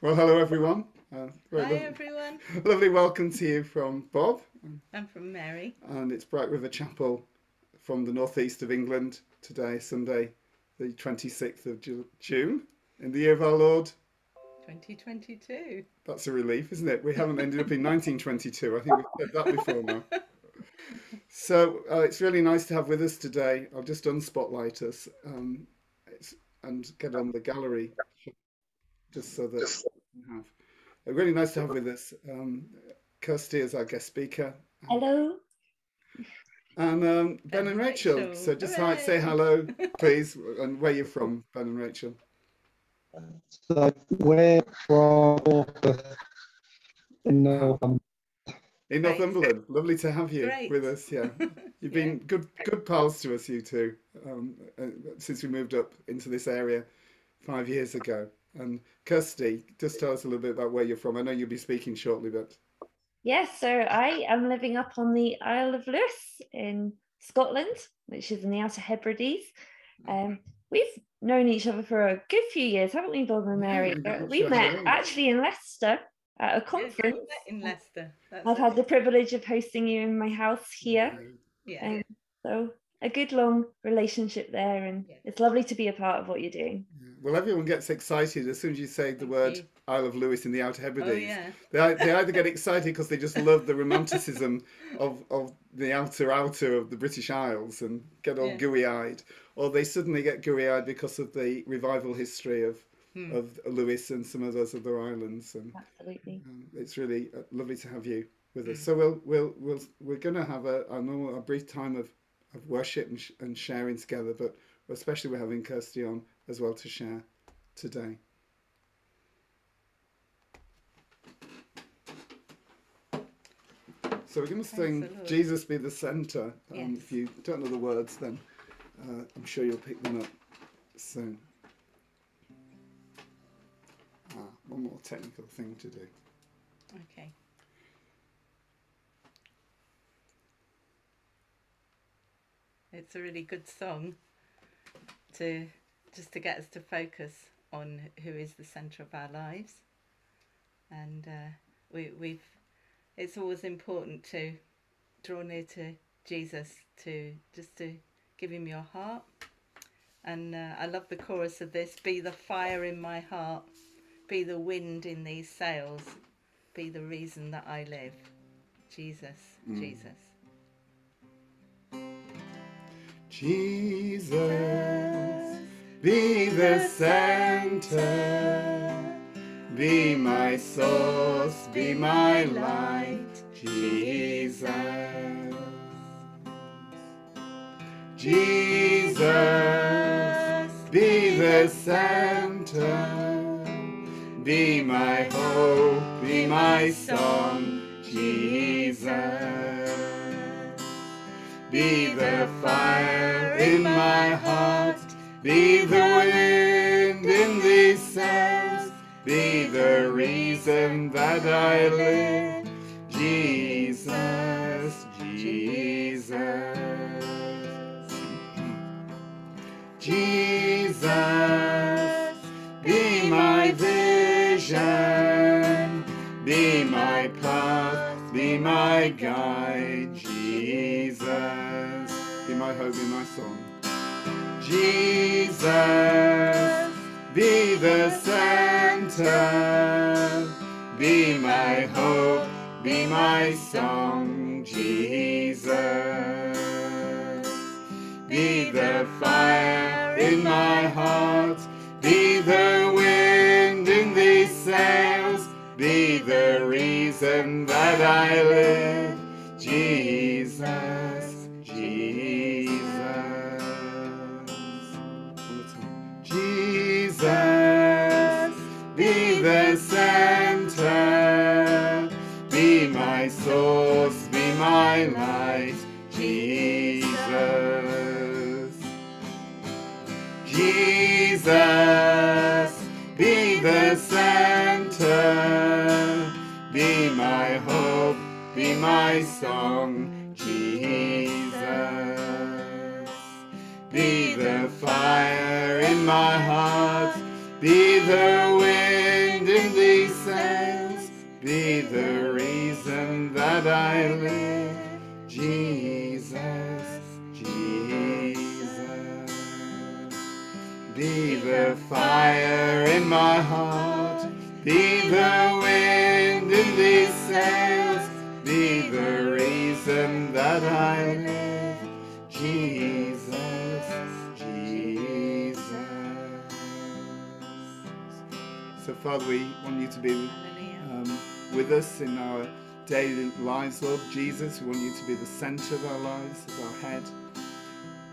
Well, hello everyone. Uh, Hi lo- everyone. lovely welcome to you from Bob, I'm from Mary. and it's Bright River Chapel from the northeast of England today, Sunday, the 26th of Ju- June, in the year of our Lord. 2022. That's a relief, isn't it? We haven't ended up in 1922. I think we've said that before now. So uh, it's really nice to have with us today. I'll just unspotlight us um, it's, and get on the gallery just so that we have. Uh, really nice to have with us um, Kirsty as our guest speaker Hello. and um, Ben And and Rachel. Rachel. So just hi, say hello, please, and where you're from, Ben and Rachel. So we're from in Northam. In Northumberland, lovely to have you Great. with us. Yeah, you've Yeah. been good, good pals to us, you two, um, uh, since we moved up into this area five years ago. And Kirsty, just tell us a little bit about where you're from. I know you'll be speaking shortly, but Yes, so I am living up on the Isle of Lewis in Scotland, which is in the Outer Hebrides. Um, we've known each other for a good few years, haven't we, Bob and Mary? Yeah, we sure met have. actually in Leicester at a conference. met in Leicester. That's I've had the privilege of hosting you in my house here. Yeah. Um, so a good long relationship there, and Yeah. it's lovely to be a part of what you're doing. well, everyone gets excited as soon as you say the Thank word you. Isle of Lewis in the Outer Oh Hebrides. yeah. They, they either get excited because they just love the romanticism of, of the outer outer of the British Isles and get all Yeah. gooey eyed, or they suddenly get gooey eyed because of the revival history of Hmm. of Lewis and some of those other islands. And Absolutely. um, it's really uh, lovely to have you with us. Mm. So we'll we'll we'll we're going to have a, a normal a brief time of of worship and, sh- and sharing together, but especially we're having Kirsty on as well to share today. So we're going to sing. Jesus be the centre. Um, Yes. If you don't know the words, then uh, I'm sure you'll pick them up soon. Ah, one more technical thing to do. Okay. It's a really good song to just to get us to focus on who is the centre of our lives, and uh, we we've. It's always important to draw near to Jesus to just to give him your heart. And uh, I love the chorus of this: "Be the fire in my heart, be the wind in these sails, be the reason that I live. Jesus, Jesus. Jesus, be the center, be my source, be my light, Jesus. Jesus, be the center, be my hope, be my song, Jesus. Be the fire in my heart, be the wind in these sails, be the reason that I live. Jesus, Jesus. Jesus, be my vision, be my path, be my guide, my hope, be my song. Jesus, be the center, be my hope, be my song, Jesus. Be the fire in my heart, be the wind in these sails, be the reason that I live. Jesus, be the center, be my hope, be my song, Jesus. Be the fire in my heart, be the wind in the sails, be the reason that I live. Jesus. Be the fire in my heart, be the wind in these sails, be the reason that I live. Jesus, Jesus. So, Father, we want you to be um, with us in our daily lives, Lord Jesus. We want you to be the centre of our lives, as our head.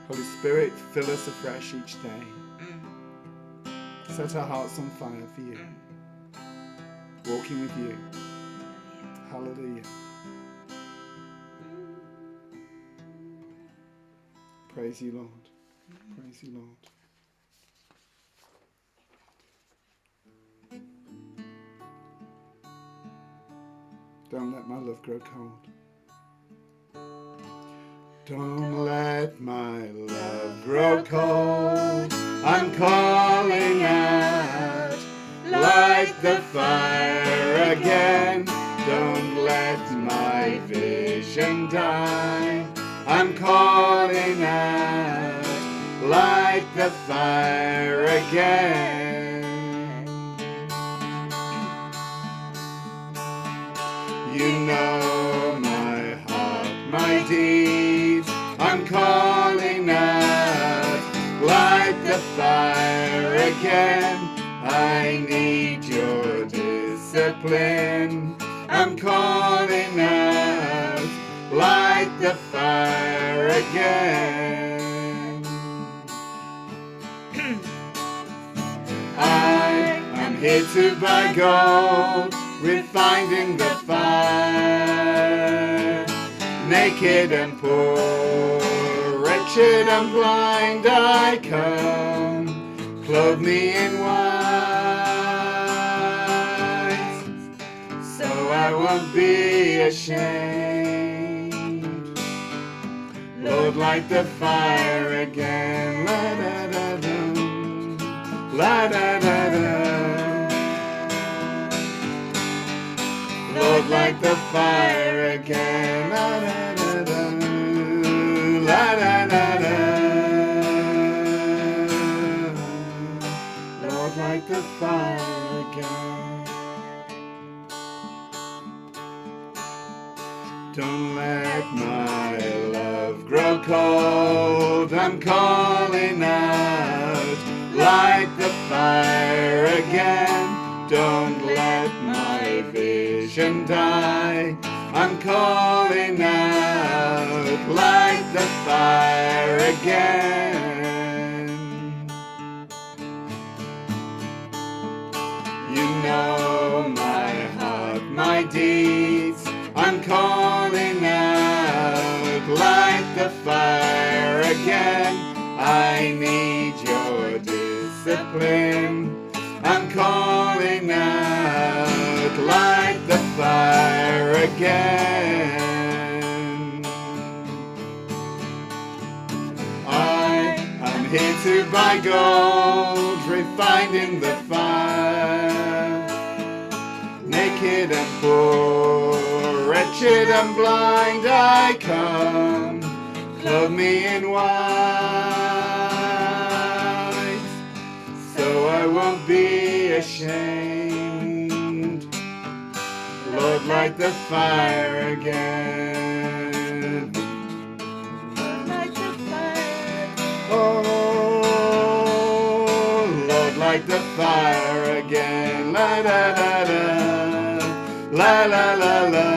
Holy Spirit, fill us afresh each day. Set our hearts on fire for you, walking with you. Hallelujah. Praise you, Lord. Praise you, Lord. Don't let my love grow cold. Don't let my love grow cold. I'm calling out like the fire again. Don't let my vision die. I'm calling out like the fire again. The fire again. I need your discipline. I'm calling out like the fire again. I am here to buy gold, refined the fire. Naked and poor, wretched and blind, I come. Clothe me in white, so I won't be ashamed. Lord, light the fire again. La da da da. La da da da. Lord, light the fire again. La da. Fire again. Don't let my love grow cold. I'm calling out light the fire again. Don't let my vision die. I'm calling out light the fire again. Discipline. I'm calling out like the fire again. I am here to buy gold, refined in the fire. Naked and poor, wretched and blind, I come. Clothe me in white, so I won't be ashamed. Lord, light the fire again. Light the fire. Oh, Lord, light the fire again. La da da da. La la la la.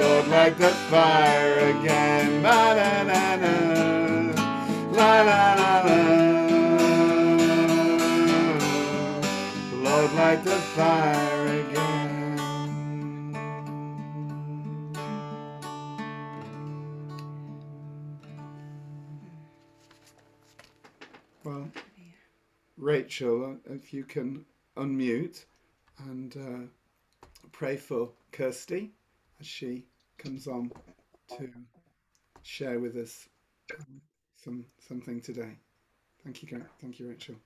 Lord, light the fire again. La. La la la la. Lord, light the fire again. Well, Rachel, if you can unmute and uh, pray for Kirsty as she comes on to share with us some something today. Thank you, thank you, Rachel.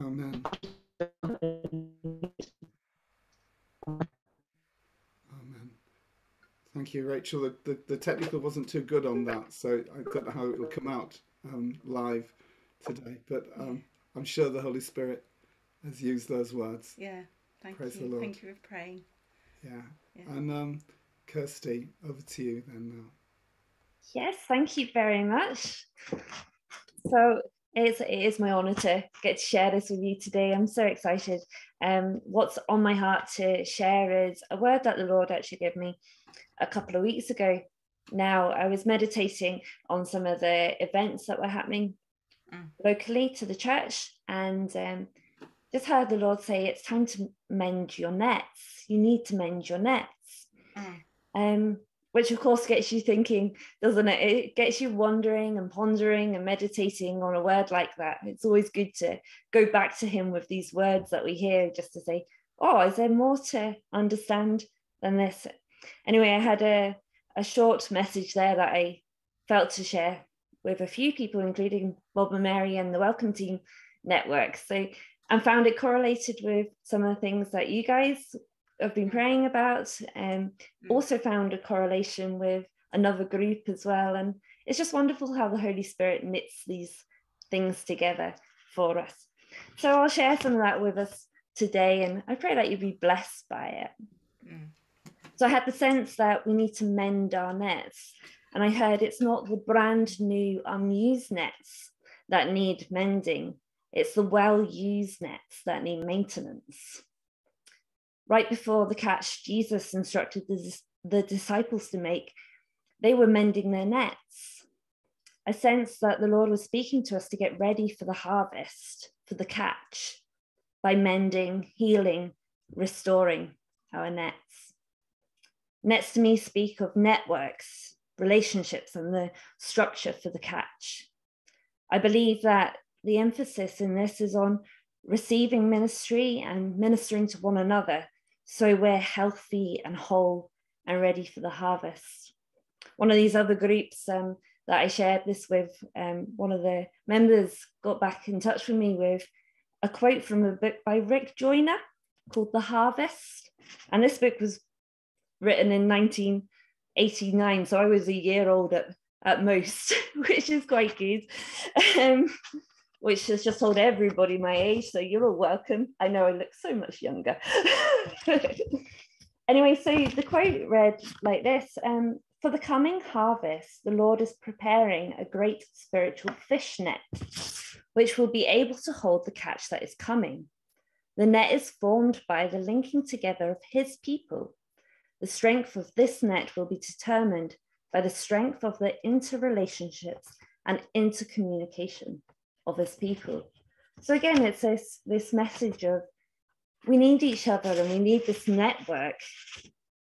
Amen. Thank you, Rachel. The, the, the technical wasn't too good on that, so I don't know how it will come out um, live today, but um, I'm sure the Holy Spirit has used those words. Yeah, thank Praise the you. Lord. Thank you for praying. Yeah. Yeah. And um, Kirsty, over to you then now. Yes, thank you very much. So it's, it is my honour to get to share this with you today. I'm so excited. Um, what's on my heart to share is a word that the Lord actually gave me a couple of weeks ago. Now, I was meditating on some of the events that were happening Mm. locally to the church and um, just heard the Lord say, It's time to mend your nets. You need to mend your nets. Mm. Um, which of course gets you thinking, doesn't it? It gets you wondering and pondering and meditating on a word like that. It's always good to go back to Him with these words that we hear just to say, oh, is there more to understand than this? Anyway, I had a, a short message there that I felt to share with a few people, including Bob and Mary and the Welcome Team network. So I found it correlated with some of the things that you guys have been praying about. Um, Mm. also found a correlation with another group as well. And it's just wonderful how the Holy Spirit knits these things together for us. So I'll share some of that with us today, and I pray that you be blessed by it. Mm. So I had the sense that we need to mend our nets. And I heard it's not the brand new unused nets that need mending, it's the well used nets that need maintenance. Right before the catch, Jesus instructed the, the disciples to make, they were mending their nets. I sense that the Lord was speaking to us to get ready for the harvest, for the catch, by mending, healing, restoring our nets. Nets to me speak of networks, relationships, and the structure for the catch. I believe that the emphasis in this is on receiving ministry and ministering to one another so we're healthy and whole and ready for the harvest. One of these other groups um, that I shared this with, um, one of the members got back in touch with me with a quote from a book by Rick Joyner called The Harvest. And this book was written in 1989, so I was a year old at, at most, which is quite good. Um, which has just told everybody my age, so you're all welcome. I know I look so much younger. anyway, so the quote read like this um, For the coming harvest, the Lord is preparing a great spiritual fish net, which will be able to hold the catch that is coming. The net is formed by the linking together of his people. The strength of this net will be determined by the strength of the interrelationships and intercommunication of his people. So again, it's this, this message of we need each other and we need this network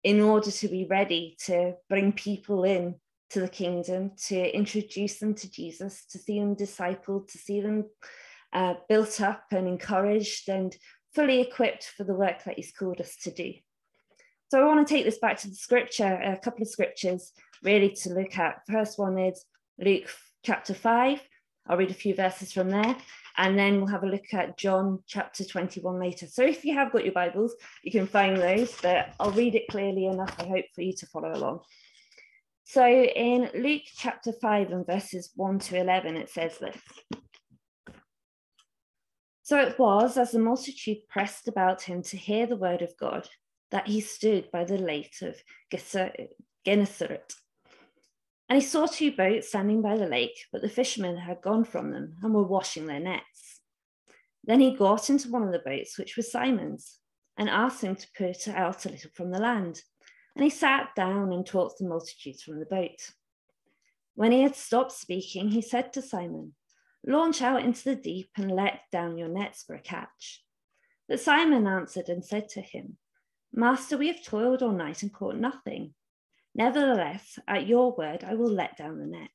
in order to be ready to bring people in to the kingdom, to introduce them to Jesus, to see them discipled, to see them uh, built up and encouraged and fully equipped for the work that he's called us to do. So I want to take this back to the scripture, a couple of scriptures really to look at. First one is Luke chapter 5, I'll read a few verses from there, and then we'll have a look at John chapter 21 later. So if you have got your Bibles, you can find those, but I'll read it clearly enough, I hope, for you to follow along. So in Luke chapter 5 and verses 1 to 11, it says this. So it was as the multitude pressed about him to hear the word of God that he stood by the lake of Gennesaret. And he saw two boats standing by the lake, but the fishermen had gone from them and were washing their nets. Then he got into one of the boats, which was Simon's, and asked him to put out a little from the land. And he sat down and taught the multitudes from the boat. When he had stopped speaking, he said to Simon, Launch out into the deep and let down your nets for a catch. But Simon answered and said to him, Master, we have toiled all night and caught nothing. Nevertheless, at your word, I will let down the net.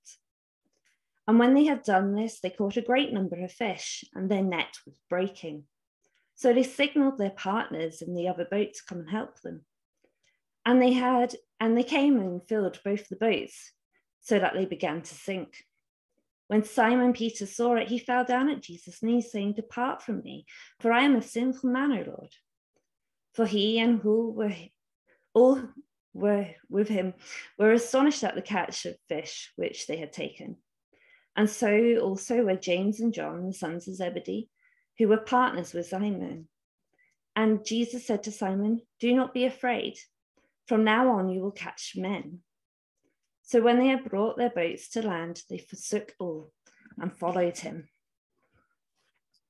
And when they had done this, they caught a great number of fish, and their net was breaking. So they signaled their partners in the other boat to come and help them. And they had, and they came and filled both the boats, so that they began to sink. When Simon Peter saw it, he fell down at Jesus' knees, saying, Depart from me, for I am a sinful man, O Lord. For he and who were all were with him were astonished at the catch of fish which they had taken. And so also were James and John, the sons of Zebedee, who were partners with Simon. And Jesus said to Simon, Do not be afraid. From now on, you will catch men. So when they had brought their boats to land, they forsook all and followed him.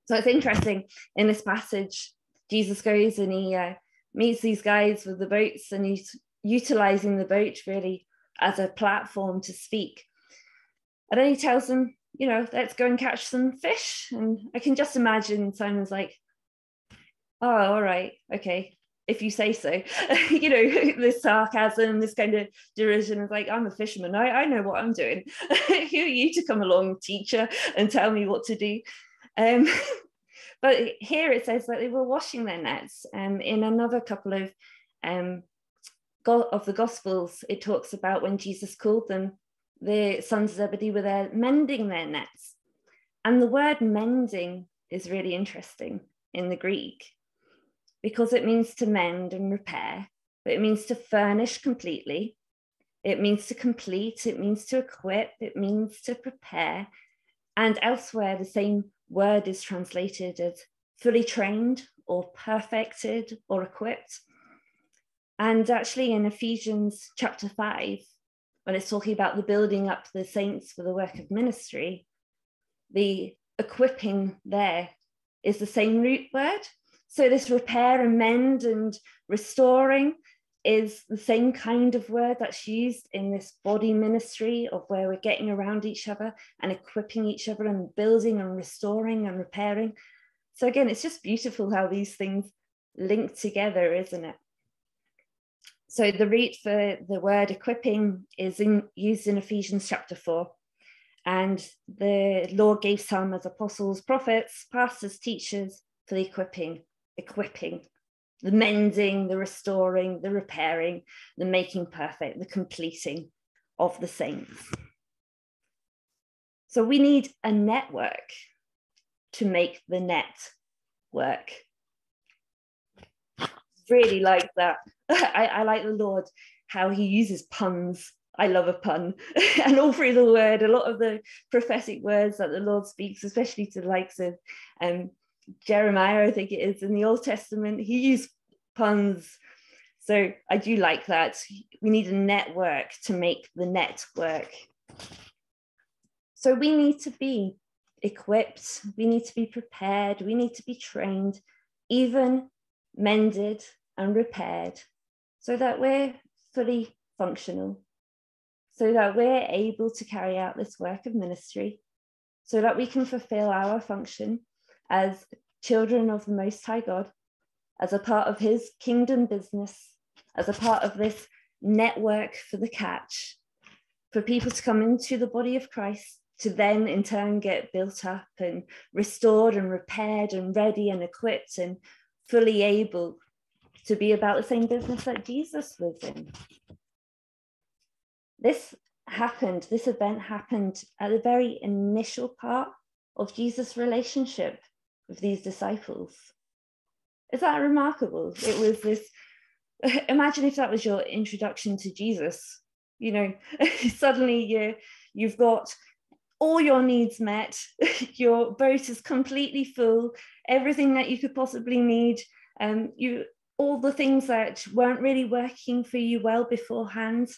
So it's interesting in this passage, Jesus goes and he uh, meets these guys with the boats and he's utilizing the boat really as a platform to speak. And then he tells them, you know, let's go and catch some fish. And I can just imagine Simon's like, oh, all right, okay, if you say so. you know, this sarcasm, this kind of derision of like, I'm a fisherman, I, I know what I'm doing. Who are you to come along, teacher, and tell me what to do? Um, but here it says that they were washing their nets. Um, in another couple of um, of the Gospels, it talks about when Jesus called them the sons of Zebedee were there mending their nets. And the word mending is really interesting in the Greek because it means to mend and repair, but it means to furnish completely. It means to complete, it means to equip, it means to prepare. And elsewhere, the same word is translated as fully trained or perfected or equipped. And actually, in Ephesians chapter 5, when it's talking about the building up the saints for the work of ministry, the equipping there is the same root word. So this repair and mend and restoring is the same kind of word that's used in this body ministry of where we're getting around each other and equipping each other and building and restoring and repairing. So again, it's just beautiful how these things link together, isn't it? So the root for the word equipping is in, used in Ephesians chapter 4. And the Lord gave some as apostles, prophets, pastors, teachers for the equipping, equipping, the mending, the restoring, the repairing, the making perfect, the completing of the saints. So we need a network to make the net work. Really like that I, I like the Lord how he uses puns. I love a pun. and all through the word, a lot of the prophetic words that the Lord speaks, especially to the likes of um, Jeremiah, I think it is in the Old Testament, he used puns. So I do like that. We need a network to make the network. So we need to be equipped, we need to be prepared, we need to be trained, even mended and repaired so that we're fully functional, so that we're able to carry out this work of ministry, so that we can fulfill our function as children of the Most High God, as a part of His kingdom business, as a part of this network for the catch, for people to come into the body of Christ to then in turn get built up and restored and repaired and ready and equipped and fully able to be about the same business that Jesus was in. This happened, this event happened at the very initial part of Jesus' relationship with these disciples. Is that remarkable? It was this, imagine if that was your introduction to Jesus. You know, suddenly you you've got all your needs met, your boat is completely full, everything that you could possibly need. Um, you all the things that weren't really working for you well beforehand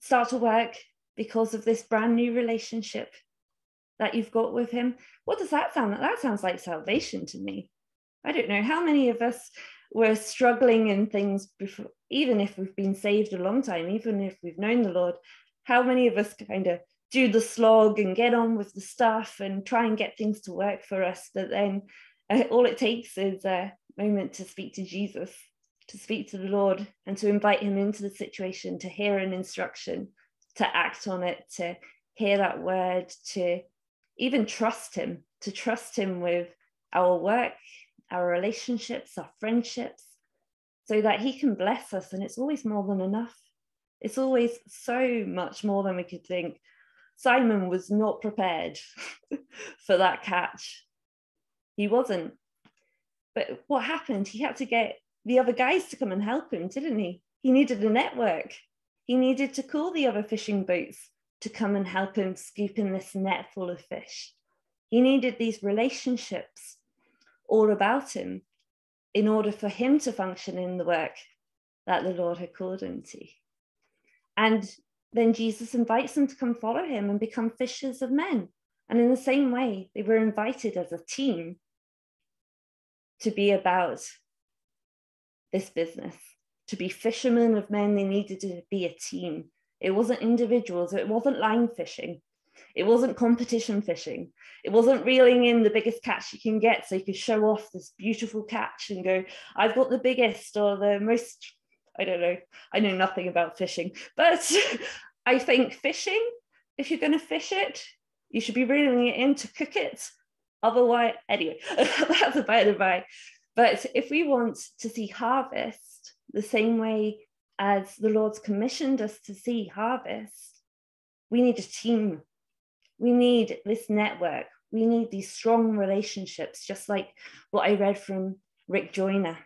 start to work because of this brand new relationship that you've got with him. What does that sound like? That sounds like salvation to me. I don't know how many of us were struggling in things before, even if we've been saved a long time, even if we've known the Lord, how many of us kind of do the slog and get on with the stuff and try and get things to work for us, but then uh, all it takes is a moment to speak to Jesus, to speak to the Lord, and to invite him into the situation, to hear an instruction, to act on it, to hear that word, to even trust Him, to trust Him with our work, our relationships, our friendships, so that He can bless us. And it's always more than enough. It's always so much more than we could think. Simon was not prepared for that catch. He wasn't. But what happened? He had to get the other guys to come and help him, didn't he? He needed a network. He needed to call the other fishing boats to come and help him scoop in this net full of fish. He needed these relationships all about him in order for him to function in the work that the Lord had called him to. And then Jesus invites them to come follow him and become fishers of men. And in the same way, they were invited as a team to be about this business, to be fishermen of men. They needed to be a team. It wasn't individuals, it wasn't line fishing, it wasn't competition fishing. It wasn't reeling in the biggest catch you can get so you could show off this beautiful catch and go, I've got the biggest or the most. I don't know. I know nothing about fishing, but I think fishing, if you're going to fish it, you should be reeling it in to cook it. Otherwise, anyway, that's a by the by. But if we want to see harvest the same way as the Lord's commissioned us to see harvest, we need a team. We need this network. We need these strong relationships, just like what I read from Rick Joyner.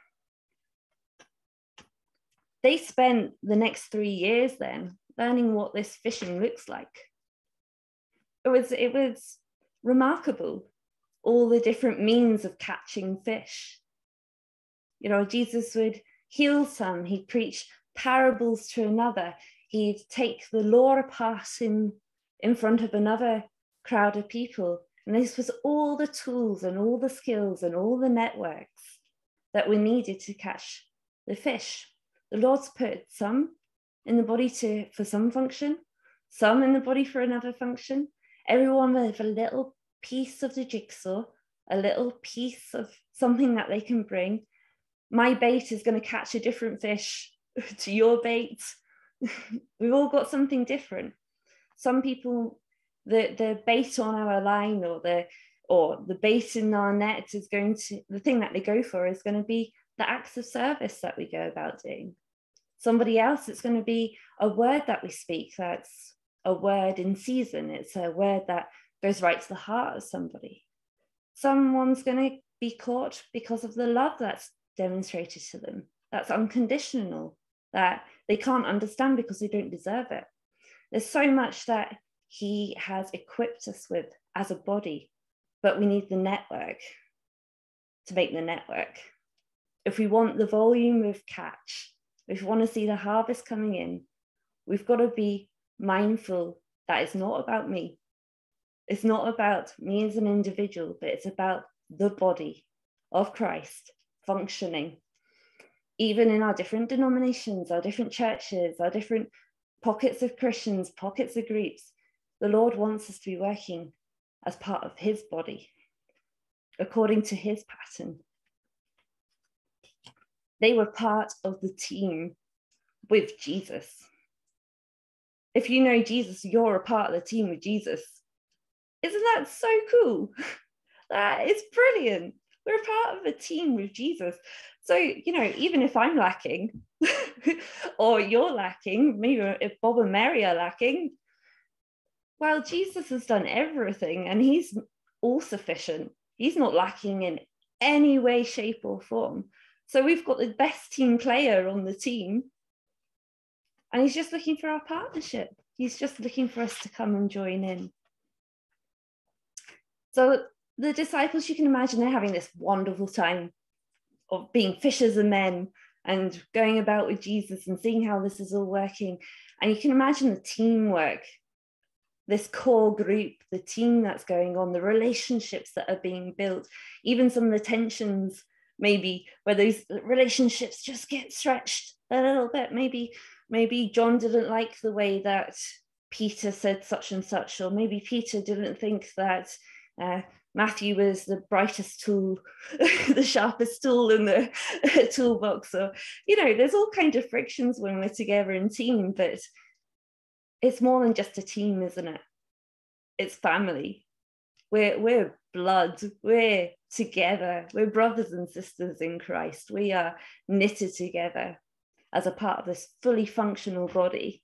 They spent the next three years then learning what this fishing looks like. It was, it was remarkable, all the different means of catching fish. You know, Jesus would heal some, he'd preach parables to another, he'd take the law apart in, in front of another crowd of people. And this was all the tools and all the skills and all the networks that were needed to catch the fish. The Lord's put some in the body to for some function, some in the body for another function, everyone with a little piece of the jigsaw, a little piece of something that they can bring. My bait is going to catch a different fish to your bait. We've all got something different. Some people, the, the bait on our line or the or the bait in our net is going to the thing that they go for is going to be the acts of service that we go about doing somebody else, it's going to be a word that we speak that's a word in season. It's a word that goes right to the heart of somebody. Someone's going to be caught because of the love that's demonstrated to them. That's unconditional, that they can't understand because they don't deserve it. There's so much that he has equipped us with as a body, but we need the network to make the network. If we want the volume of catch, if we want to see the harvest coming in, we've got to be mindful that it's not about me. It's not about me as an individual, but it's about the body of Christ functioning. Even in our different denominations, our different churches, our different pockets of Christians, pockets of groups, the Lord wants us to be working as part of His body, according to His pattern. They were part of the team with Jesus. If you know Jesus, you're a part of the team with Jesus. Isn't that so cool? that is brilliant. We're a part of a team with Jesus. So, you know, even if I'm lacking or you're lacking, maybe if Bob and Mary are lacking, well, Jesus has done everything and he's all sufficient. He's not lacking in any way, shape, or form. So we've got the best team player on the team. And he's just looking for our partnership. He's just looking for us to come and join in. So the disciples, you can imagine they're having this wonderful time of being fishers of men and going about with Jesus and seeing how this is all working. And you can imagine the teamwork, this core group, the team that's going on, the relationships that are being built, even some of the tensions maybe where those relationships just get stretched a little bit maybe maybe john didn't like the way that peter said such and such or maybe peter didn't think that uh, matthew was the brightest tool the sharpest tool in the toolbox or you know there's all kinds of frictions when we're together in team but it's more than just a team isn't it it's family. We're we're blood. We're together. We're brothers and sisters in Christ. We are knitted together as a part of this fully functional body.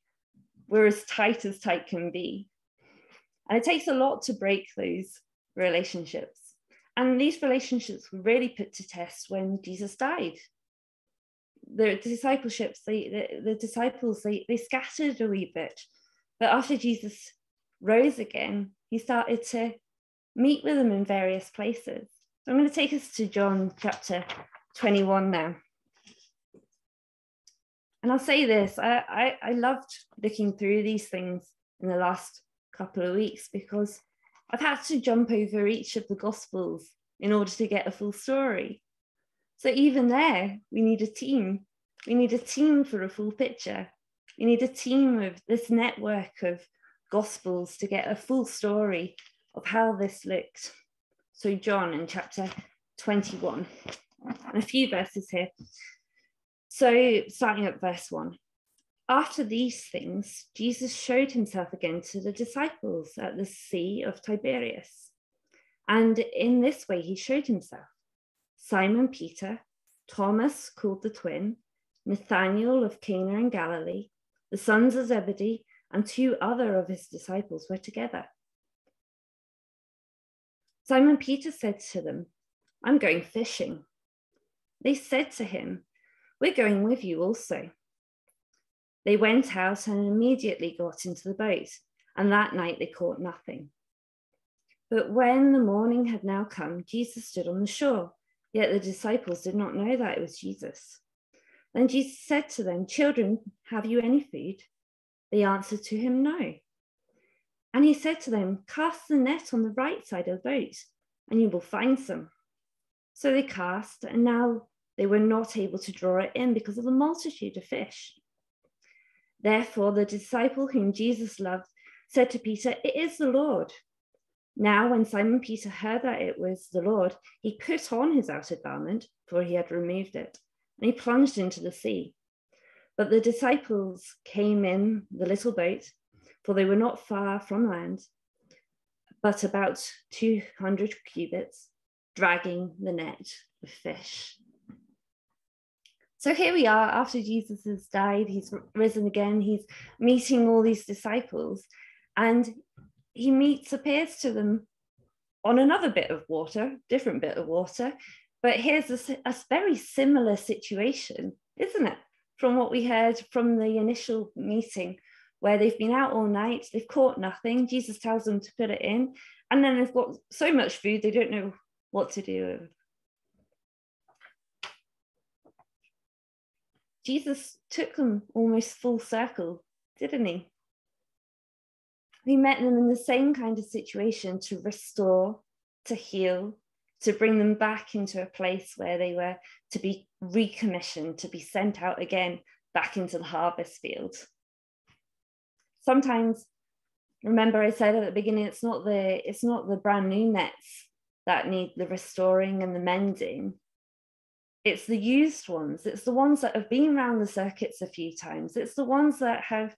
We're as tight as tight can be. And it takes a lot to break those relationships. And these relationships were really put to test when Jesus died. The discipleships, they, the, the disciples, they, they scattered a wee bit. But after Jesus rose again, he started to meet with them in various places. So I'm going to take us to John chapter 21 now. And I'll say this I, I, I loved looking through these things in the last couple of weeks because I've had to jump over each of the Gospels in order to get a full story. So even there, we need a team. We need a team for a full picture. We need a team of this network of Gospels to get a full story of how this looked. So, John in chapter 21, and a few verses here. So, starting at verse 1. After these things, Jesus showed himself again to the disciples at the Sea of Tiberias. And in this way, he showed himself Simon Peter, Thomas, called the twin, Nathanael of Cana in Galilee, the sons of Zebedee, and two other of his disciples were together. Simon Peter said to them, I'm going fishing. They said to him, We're going with you also. They went out and immediately got into the boat, and that night they caught nothing. But when the morning had now come, Jesus stood on the shore, yet the disciples did not know that it was Jesus. Then Jesus said to them, Children, have you any food? They answered to him, No. And he said to them, Cast the net on the right side of the boat, and you will find some. So they cast, and now they were not able to draw it in because of the multitude of fish. Therefore, the disciple whom Jesus loved said to Peter, It is the Lord. Now, when Simon Peter heard that it was the Lord, he put on his outer garment, for he had removed it, and he plunged into the sea. But the disciples came in the little boat, for they were not far from land, but about 200 cubits, dragging the net of fish. So here we are after Jesus has died, he's risen again, he's meeting all these disciples, and he meets, appears to them on another bit of water, different bit of water. But here's a, a very similar situation, isn't it? From what we heard from the initial meeting, where they've been out all night, they've caught nothing. Jesus tells them to put it in, and then they've got so much food they don't know what to do. Jesus took them almost full circle, didn't he? He met them in the same kind of situation to restore, to heal, to bring them back into a place where they were to be recommissioned, to be sent out again back into the harvest field. Sometimes, remember I said at the beginning, it's not the it's not the brand new nets that need the restoring and the mending it's the used ones. It's the ones that have been around the circuits a few times. It's the ones that have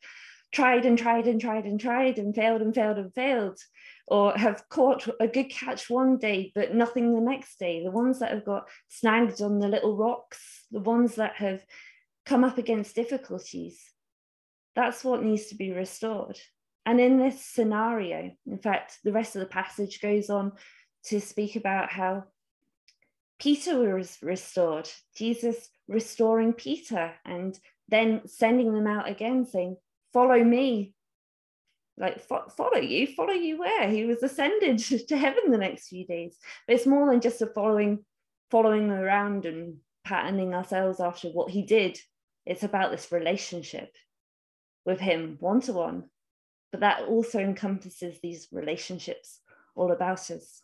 tried and tried and tried and tried and failed and failed and failed or have caught a good catch one day but nothing the next day. The ones that have got snagged on the little rocks the ones that have come up against difficulties that's what needs to be restored. And in this scenario in fact the rest of the passage goes on to speak about how Peter was restored, Jesus restoring Peter and then sending them out again saying, Follow me. Like, fo- follow you, follow you where? He was ascended to heaven the next few days. But it's more than just a following, following around and patterning ourselves after what he did. It's about this relationship with him one to one. But that also encompasses these relationships all about us.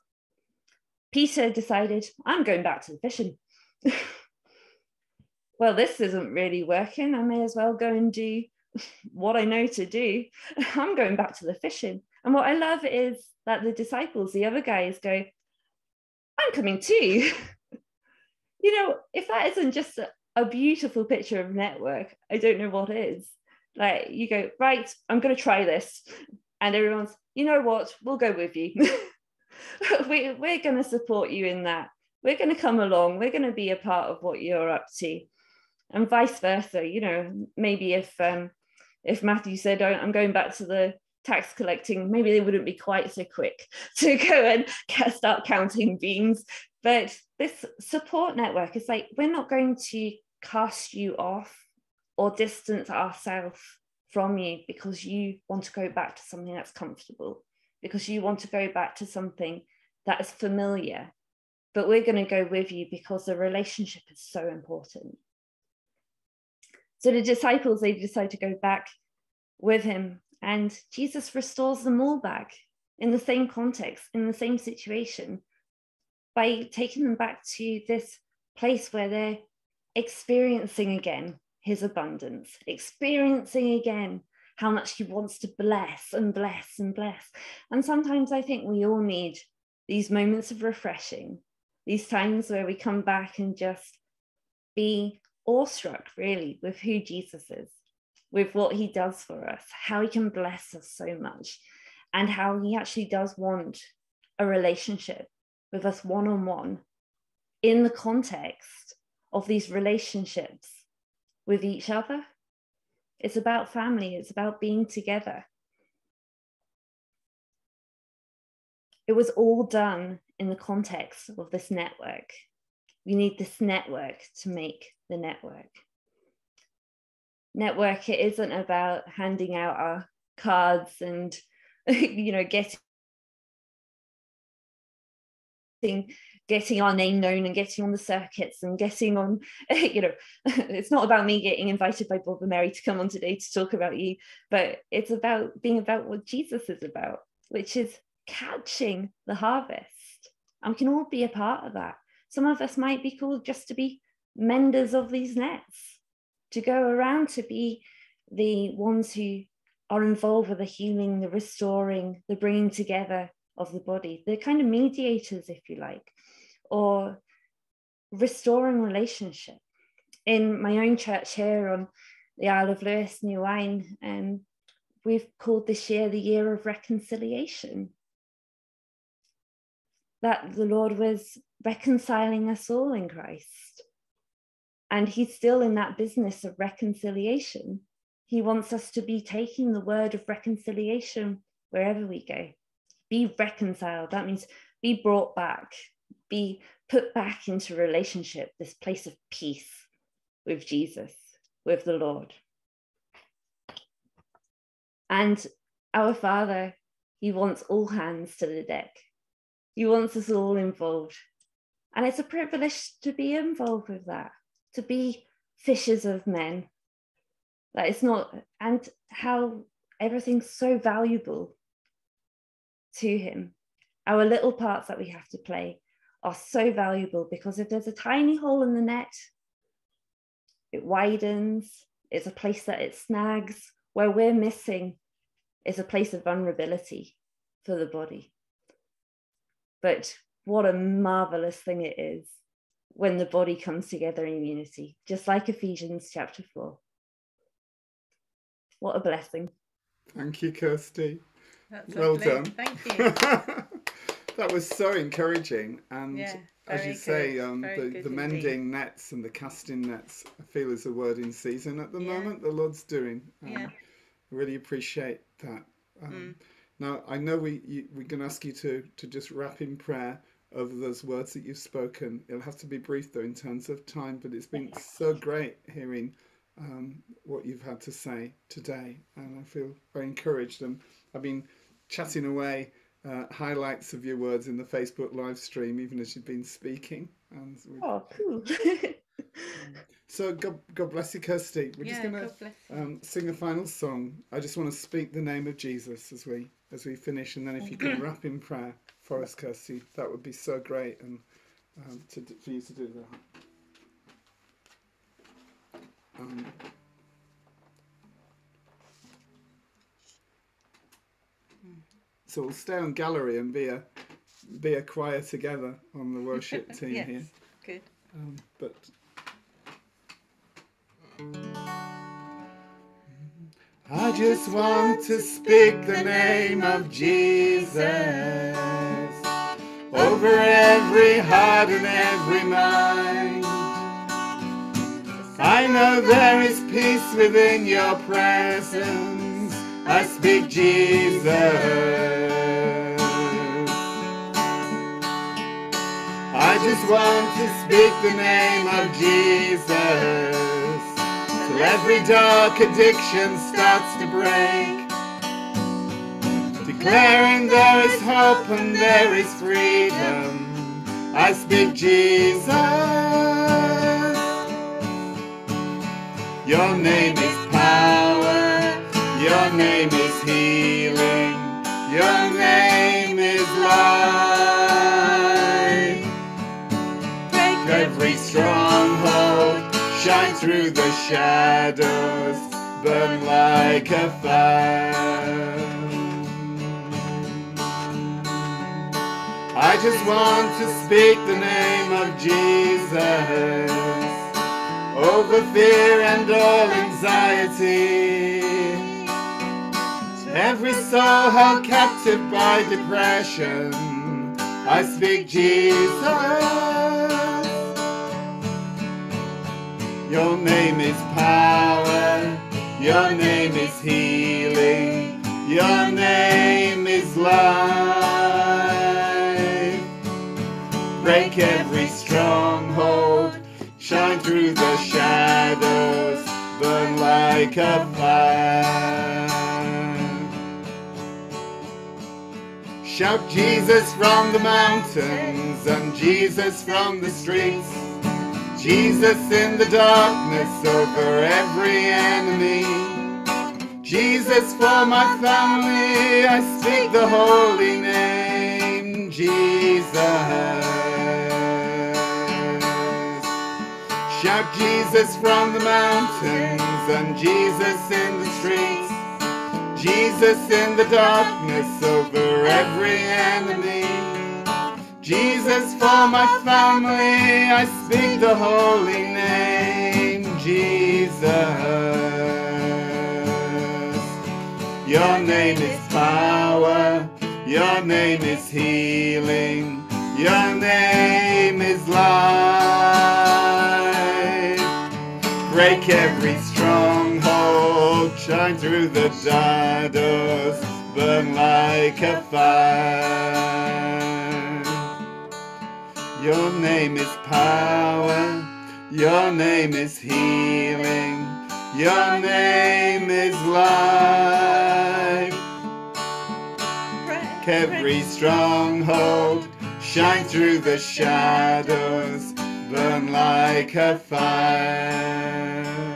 Peter decided, I'm going back to the fishing. well, this isn't really working. I may as well go and do what I know to do. I'm going back to the fishing. And what I love is that the disciples, the other guys, go, I'm coming too. you know, if that isn't just a, a beautiful picture of network, I don't know what is. Like you go, right, I'm going to try this. and everyone's, you know what, we'll go with you. we, we're going to support you in that. We're going to come along. We're going to be a part of what you're up to. And vice versa, you know, maybe if um, if Matthew said, oh, I'm going back to the tax collecting, maybe they wouldn't be quite so quick to go and start counting beans. But this support network is like, we're not going to cast you off or distance ourselves from you because you want to go back to something that's comfortable, because you want to go back to something that is familiar. But we're going to go with you because the relationship is so important. So the disciples, they decide to go back with him, and Jesus restores them all back in the same context, in the same situation, by taking them back to this place where they're experiencing again his abundance, experiencing again how much he wants to bless and bless and bless. And sometimes I think we all need these moments of refreshing, these times where we come back and just be awestruck, really, with who Jesus is, with what he does for us, how he can bless us so much, and how he actually does want a relationship with us one on one in the context of these relationships with each other. It's about family, it's about being together. It was all done in the context of this network. We need this network to make the network. Network, it isn't about handing out our cards and, you know, getting getting our name known and getting on the circuits and getting on, you know, it's not about me getting invited by Bob and Mary to come on today to talk about you, but it's about being about what Jesus is about, which is catching the harvest. And we can all be a part of that. Some of us might be called just to be menders of these nets, to go around to be the ones who are involved with the healing, the restoring, the bringing together of the body, the kind of mediators, if you like or restoring relationship. In my own church here on the Isle of Lewis, New Wine, um, we've called this year the year of reconciliation. That the Lord was reconciling us all in Christ. And He's still in that business of reconciliation. He wants us to be taking the word of reconciliation wherever we go. Be reconciled. That means be brought back, be put back into relationship, this place of peace with Jesus, with the Lord. And our Father, He wants all hands to the deck. He wants us all involved. And it's a privilege to be involved with that, to be fishers of men. That it's not, and how everything's so valuable to Him. Our little parts that we have to play are so valuable because if there's a tiny hole in the net, it widens, it's a place that it snags. Where we're missing is a place of vulnerability for the body. But what a marvelous thing it is when the body comes together in unity, just like Ephesians chapter 4. What a blessing. Thank you, Kirsty. That's well lovely. done. Thank you. that was so encouraging. And Yeah, as you say, um, the, the indeed. mending nets and the casting nets, I feel is a word in season at the Yeah. moment, the Lord's doing. Um, Yeah. I really appreciate that. Um, Mm. Now, I know we, you, we're going to ask you to, to just wrap in prayer over those words that you've spoken. It'll have to be brief, though, in terms of time, but it's been so great hearing um, what you've had to say today. And I feel very encouraged. And I've been chatting away uh, highlights of your words in the Facebook live stream, even as you've been speaking. And we- Oh, cool. so, God, God bless you, Kirsty. We're just going to God bless you. um, sing a final song. I just want to speak the name of Jesus as we as we finish, and then if you can wrap in prayer for us, Kirsty, that would be so great, and um, to, for you to do that. Um, so we'll stay on gallery and be a be a choir together on the worship team yes, here. good. Um, but I just want to speak the name of Jesus over every heart and every mind. I know there is peace within your presence. I speak Jesus. I just want to speak the name of Jesus till every dark addiction starts to break. Declaring there is hope and there is freedom. I speak Jesus. Your name is power. Your name is healing. Your name is life. Break Every stronghold shine through the shadows, burn like a fire. I just want to speak the name of Jesus over fear and all anxiety. Every soul held captive by depression, I speak Jesus. Your name is power, your name is healing, your name is life. Break every stronghold, shine through the shadows, burn like a fire. Shout Jesus from the mountains and Jesus from the streets. Jesus in the darkness over every enemy. Jesus for my family, I speak the holy name, Jesus. Shout Jesus from the mountains and Jesus in the streets. Jesus in the darkness over every enemy. Jesus for my family, I speak the holy name, Jesus. Your name is power, your name is healing, your name is life. Break every shine through the shadows, burn like a fire. Your name is power, your name is healing, your name is life. Every stronghold, shine through the shadows, burn like a fire.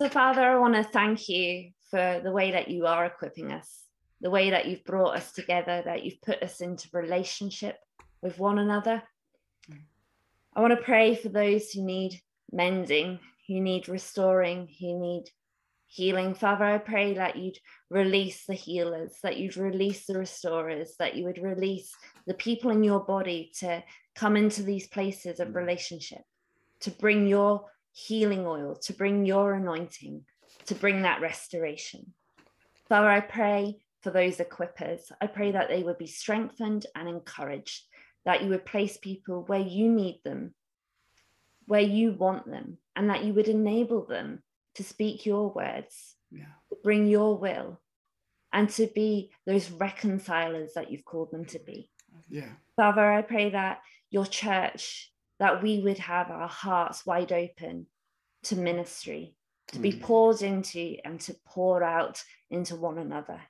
So, Father, I want to thank you for the way that you are equipping us, the way that you've brought us together, that you've put us into relationship with one another. I want to pray for those who need mending, who need restoring, who need healing. Father, I pray that you'd release the healers, that you'd release the restorers, that you would release the people in your body to come into these places of mm. relationship, to bring your healing oil, to bring your anointing, to bring that restoration. Father, I pray for those equippers. I pray that they would be strengthened and encouraged, that you would place people where you need them, where you want them, and that you would enable them to speak your words, Yeah. to bring your will, and to be those reconcilers that you've called them to be. Yeah. Father, I pray that your church, that we would have our hearts wide open to ministry, to be Mm. poured into and to pour out into one another,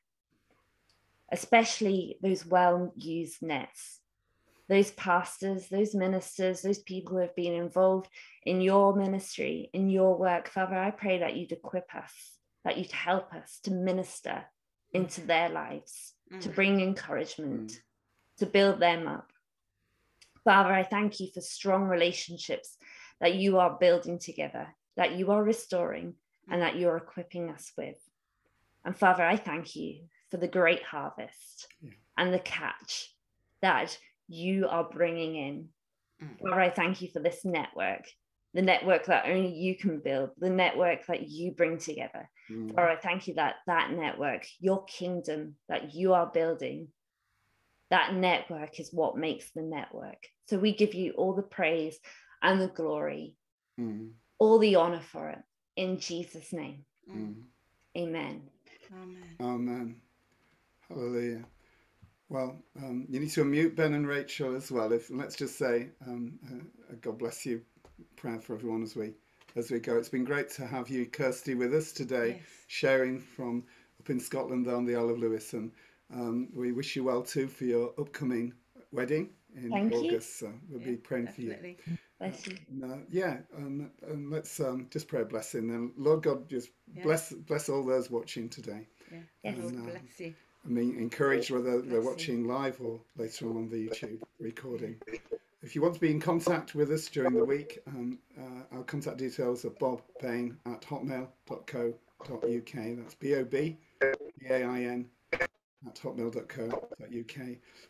especially those well used nets, those pastors, those ministers, those people who have been involved in your ministry, in your work. Father, I pray that you'd equip us, that you'd help us to minister into their lives, to Mm. bring encouragement, Mm. to build them up. Father, I thank you for strong relationships that you are building together, that you are restoring, and that you're equipping us with. And Father, I thank you for the great harvest Yeah. and the catch that you are bringing in. Mm. Father, I thank you for this network the network that only you can build, the network that you bring together. Mm. Lord, I thank you that that network, your kingdom that you are building, that network is what makes the network. So we give you all the praise and the glory, Mm. all the honor for it. In Jesus' name, Mm. amen. Amen. Amen. Hallelujah. Well, um, you need to unmute Ben and Rachel as well. If let's just say, um, uh, God bless you. Prayer for everyone as we as we go. It's been great to have you, Kirsty, with us today, Yes. sharing from up in Scotland on the Isle of Lewis, and um, we wish you well too for your upcoming wedding in Thank you. August. So we'll be Yeah, praying for you. Bless you. And, uh, yeah, um, and let's um, just pray a blessing. And Lord God, just Yeah. bless bless all those watching today. Yeah. Yes. Lord And, uh, bless you. I mean, encouraged whether they're Bless you. watching live or later on on the YouTube recording. If you want to be in contact with us during the week, um, uh, our contact details are bobbain at hotmail.co.uk. That's B O B B A I N at hotmail.co.uk.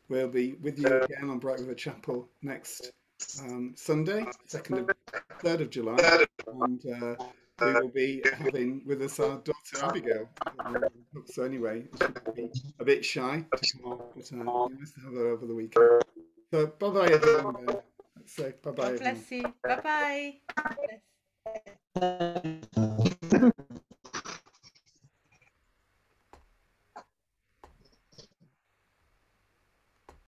We'll be with you again on Bright River Chapel next um, Sunday, 2nd of, 3rd of July, and uh, we will be having with us our daughter Abigail. So anyway, she might be a bit shy to come on, but uh, nice to have her over the weekend. So bye bye everyone. Then. Let's say bye bye. God bless you. Bye bye.